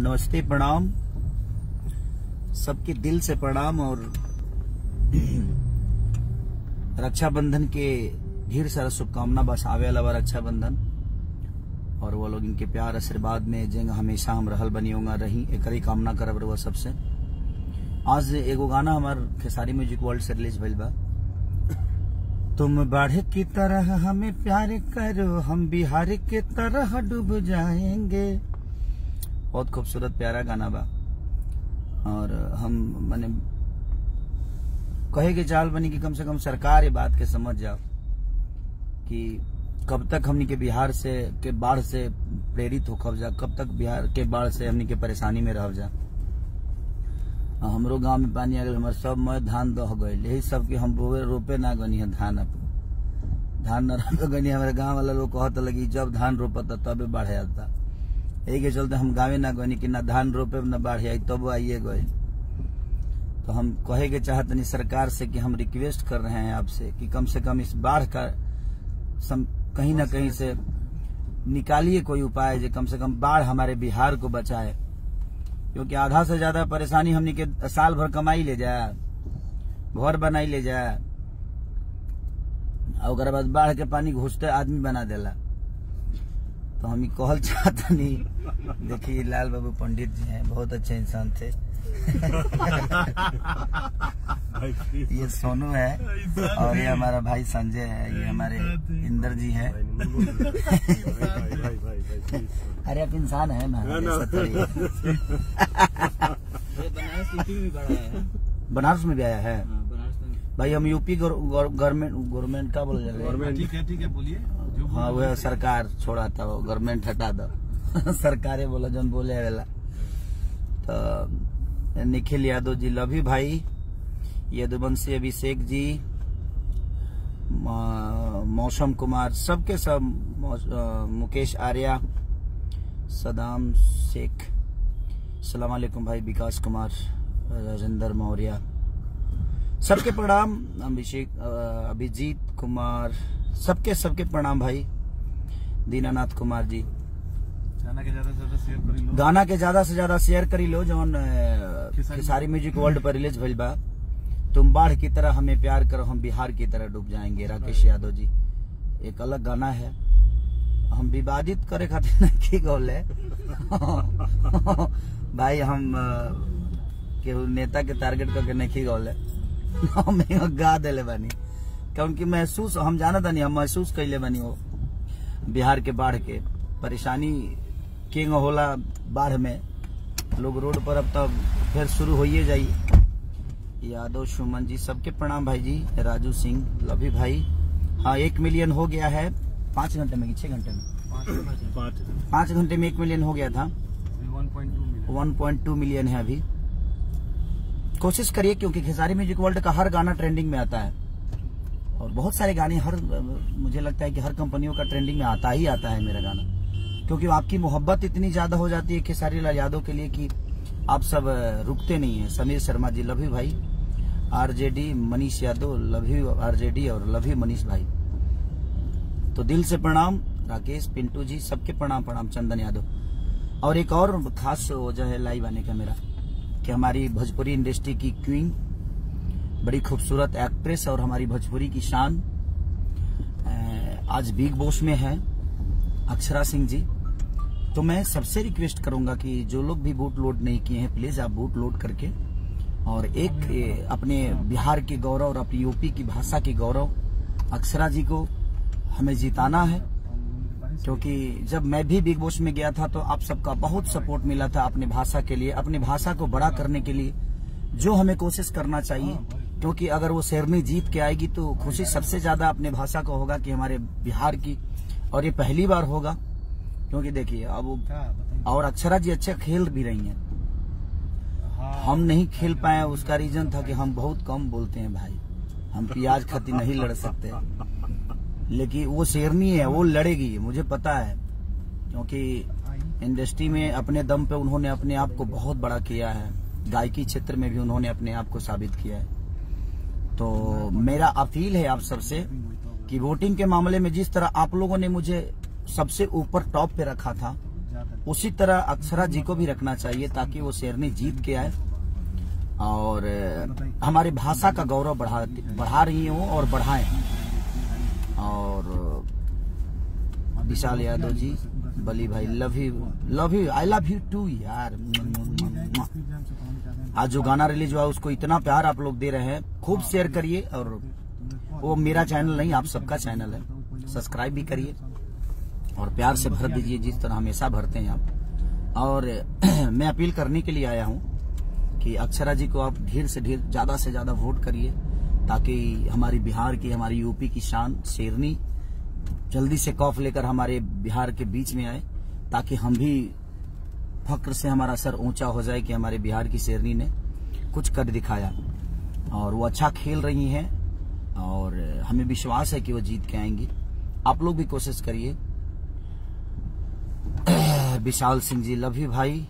नमस्ते, प्रणाम। सबके दिल से प्रणाम और रक्षाबंधन के ढेर सारा शुभकामना, बस आवे बा रक्षाबंधन। और वो लोग इनके प्यार आशीर्वाद में जेंग हमेशा हम रहल बनी होगा, रही एक ही कामना करब रहुआ सबसे। आज एगो गाना हमार खेसारी म्यूज़िक वर्ल्ड से रिलीज़ भइल बा। तुम बाढ़ की तरह हमें प्यार करो, हम बिहार के तरह डूब जाएँगे। बहुत खूबसूरत, प्यारा गाना बा। और हम, माने कहे के चाल बनी कि कम से कम सरकार ये बात के समझ जाओ कि कब तक हमनी के बिहार से, के बाढ़ से प्रेरित हो खब जा, कब तक बिहार के बाढ़ से हमनी के परेशानी में रह जा। हमरो गाँव में पानी आ गए हमारे सब में धान दह गए यही सब के हम बोए रोपे ना गनी है धान अब। धान न रोपे गनी हमारे गाँव वाला लोग कहत लगी, जब धान रोपता तबे बाढ़ आता यही के चलते हम गावे ना गनी कि ना धान रोपे न बाढ़ आई तब तो आइए गए। तो हम कहे के चाहत नहीं सरकार से कि हम रिक्वेस्ट कर रहे हैं आपसे कि कम से कम इस बाढ़ का सम, कहीं ना कहीं से निकालिए कोई उपाय जो कम से कम बाढ़ हमारे बिहार को बचाए। क्योंकि आधा से ज़्यादा परेशानी हमनी के साल भर कमाई ले जाए घर बनाई ले जाए और बाढ़ के पानी घुसते आदमी बना देला। तो हम कहल चाहतनी देखिए लाल बाबू पंडित जी हैं बहुत अच्छे इंसान थे। ये सोनू है और ये हमारा भाई संजय है ये हमारे इंदर जी है। अरे आप इंसान है ना थोड़ी है। ये बनारस में भी बड़ा है? बनारस में भी आया है? हाँ, भाई हम यूपी गवर्नमेंट गवर्नमेंट का बोल रहे ठीक है ठीक है बोलिए। हाँ वह सरकार छोड़ा था वो गवर्नमेंट हटा दो। सरकारे बोला जौन बोले वाला। तो निखिल यादव जी लभी भाई। यदुवंशी अभिषेक जी मौसम कुमार सबके सब अ, मुकेश आर्या सदाम शेख। सलाम वालेकुम भाई विकास कुमार राजेंद्र मौर्य। सबके प्रणाम अभिषेक अभिजीत कुमार सबके सबके प्रणाम भाई दीनानाथ कुमार जी। गाना के ज़्यादा से ज़्यादा शेयर करी लो। गाना के ज़्यादा से ज़्यादा शेयर करी लो जौन खेसारी म्यूज़िक वर्ल्ड पर रिलीज़ भइल बा। तुम बाढ़ की तरह हमें प्यार करो हम बिहार की तरह डूब जाएँगे राकेश यादव जी। एक अलग गाना है। हम विवादित करे खातिर नहीं गौले भाई हम केहू नेता के टारगेट करके नहीं गौले एगो गा देले बानी। क्योंकि महसूस हम जाना था नहीं हम महसूस कैले बानी वो बिहार के बाढ़ के। परेशानी किंग होला बाढ़ में। लोग रोड पर अब तब फिर शुरू होइए जाई। यादव सुमन जी सबके प्रणाम भाई जी राजू सिंह लभी भाई। हाँ एक मिलियन हो गया है। पाँच घंटे में छह घंटे में? पाँच घंटे में। एक मिलियन हो गया था। वन पॉइंट टू 1.2 मिलियन है अभी। कोशिश करिए, क्योंकि खेसारी म्यूज़िक वर्ल्ड का हर गाना ट्रेंडिंग में आता है। और बहुत सारे गाने हर, मुझे लगता है कि हर कंपनियों का ट्रेंडिंग में आता ही आता है मेरा गाना। क्योंकि आपकी मोहब्बत इतनी ज़्यादा हो जाती है खेसारी लाल यादव के लिए कि आप सब रुकते नहीं है। समीर शर्मा जी लभी भाई। आरजेडी मनीष यादव लभी आरजेडी और लभी मनीष भाई। तो दिल से प्रणाम, राकेश, पिंटू जी, सबके प्रणाम प्रणाम, चंदन यादव। और एक और खास वजह है लाइव आने का मेरा। कि हमारी भोजपुरी इंडस्ट्री की क्वीन, बड़ी खूबसूरत एक्ट्रेस और हमारी भोजपुरी की शान आज बिग बॉस में है, अक्षरा सिंह जी। तो मैं सबसे रिक्वेस्ट करूँगा कि जो लोग भी बूट लोड नहीं किए हैं प्लीज़ आप बूट लोड करके और एक अपने बिहार के गौरव और अपनी यूपी की भाषा के गौरव, अक्षरा जी को हमें जिताना है। क्योंकि जब मैं भी बिग बॉस में गया था तो आप सबका बहुत सपोर्ट मिला था अपने भाषा के लिए अपनी भाषा को बड़ा करने के लिए जो हमें कोशिश करना चाहिए। क्योंकि अगर वो शेरनी जीत के आएगी तो खुशी सबसे ज़्यादा अपने भाषा को होगा कि हमारे बिहार की। और ये पहली बार होगा क्योंकि देखिए अब और अक्षरा जी अच्छा खेल भी रही हैं। हम नहीं खेल पाए उसका रीजन था कि हम बहुत कम बोलते हैं भाई। हम प्याज खती नहीं लड़ सकते। लेकिन वो शेरनी है, वो लड़ेगी, मुझे पता है। क्योंकि इंडस्ट्री में अपने दम पे उन्होंने अपने आप को बहुत बड़ा किया है। गायकी क्षेत्र में भी उन्होंने अपने आप को साबित किया है। तो मेरा अपील है आप सबसे कि वोटिंग के मामले में जिस तरह आप लोगों ने मुझे सबसे ऊपर टॉप पे रखा था, उसी तरह अक्षरा जी को भी रखना चाहिए ताकि वो शेरनी जीत के आए और हमारी भाषा का गौरव बढ़ा बढ़ा रही हूँ और बढ़ाएँ। और विशाल यादव जी, बली भाई love you love you I love you too यार। आज जो गाना रिलीज़ हुआ, उसको इतना प्यार आप लोग दे रहे हैं, खूब शेयर करिए और वो मेरा चैनल नहीं, आप सबका चैनल है। सब्सक्राइब भी करिए और प्यार से भर दीजिए, जिस तरह हमेशा भरते हैं आप। और, मैं अपील करने के लिए आया हूँ कि अक्षरा जी को आप ढेर से ढेर, ज़्यादा से ज़्यादा वोट करिए। ताकि हमारी बिहार की, हमारी यूपी की शान शेरनी जल्दी से कॉफ लेकर हमारे बिहार के बीच में आए, ताकि हम भी फक्र से हमारा सर ऊँचा हो जाए कि हमारे बिहार की शेरनी ने कुछ कर दिखाया। और वो अच्छा खेल रही हैं, और हमें विश्वास है कि वो जीत के आएँगी। आप लोग भी कोशिश करिए। विशाल सिंह जी, लव यू भाई।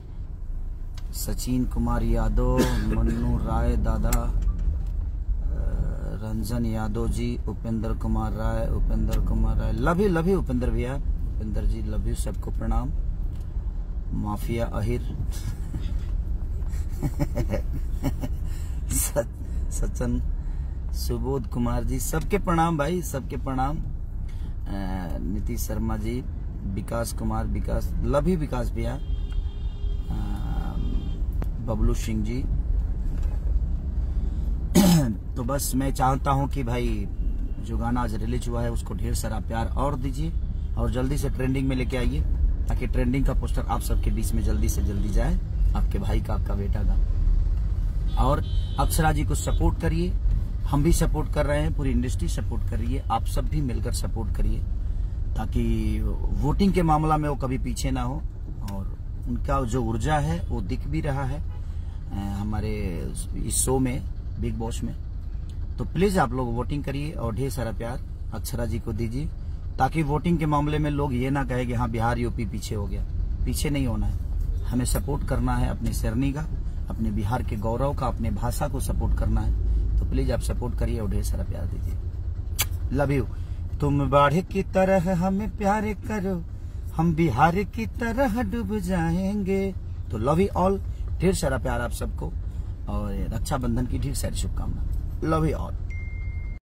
सचिन कुमार यादव, मन्नू राय दादा। Ranjan Yadav ji, Upendra Kumar Rai, Upendra Kumar Rai love you love you Upendra भैया, उपेंद्र जी, लव यू सबको प्रणाम। माफिया अहिर। सच- सचन, सुबोध कुमार जी, सबके प्रणाम भाई, सबके प्रणाम। नीतीश शर्मा जी, विकास कुमार, विकास लव यू विकास भैया। बबलू सिंह जी तो बस मैं चाहता हूँ कि भाई, जो गाना आज रिलीज़ हुआ है, उसको ढेर सारा प्यार और दीजिए और जल्दी से ट्रेंडिंग में लेके आइए, ताकि ट्रेंडिंग का पोस्टर आप सबके बीच में जल्दी से जल्दी जाए, आपके भाई का, आपका बेटा का। और अक्षरा जी को सपोर्ट करिए, हम भी सपोर्ट कर रहे हैं, पूरी इंडस्ट्री सपोर्ट कर रही है, आप सब भी मिलकर सपोर्ट करिए, ताकि वोटिंग के मामला में वो कभी पीछे ना हो, और उनका जो ऊर्जा है, वो दिख भी रहा है हमारे इस शो में, बिग बॉस में। तो प्लीज़ आप लोग वोटिंग करिए और ढेर सारा प्यार अक्षरा जी को दीजिए, ताकि वोटिंग के मामले में लोग ये ना कहे कि हाँ बिहार यूपी पीछे हो गया। पीछे नहीं होना है। हमें सपोर्ट करना है अपनी सरनी का, अपने बिहार के गौरव का, अपने भाषा को सपोर्ट करना है। तो प्लीज़ आप सपोर्ट करिए और ढेर सारा प्यार दीजिए। लव यू तुम बाढ़ की तरह हमें प्यार करो, हम बिहार की तरह डूब जाएँगे। तो लव यू ऑल ढेर सारा प्यार आप सबको। और रक्षाबंधन की ढेर सारी शुभकामना लव यू ऑल